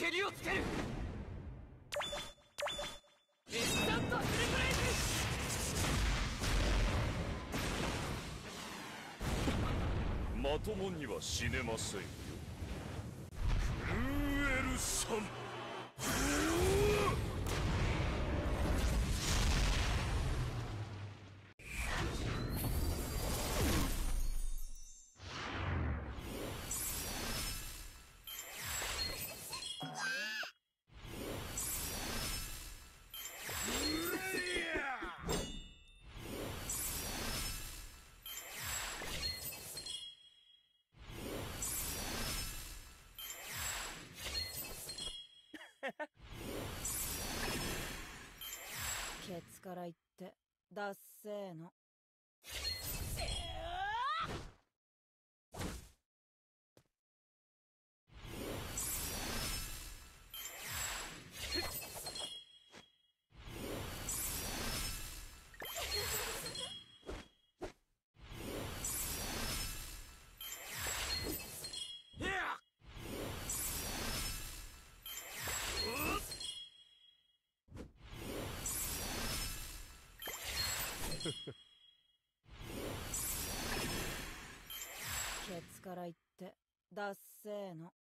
をつける。インスタントフルブレイまともには死ねませんよ。ケツから言って。だっせーの。ケツから言ってダッセーの。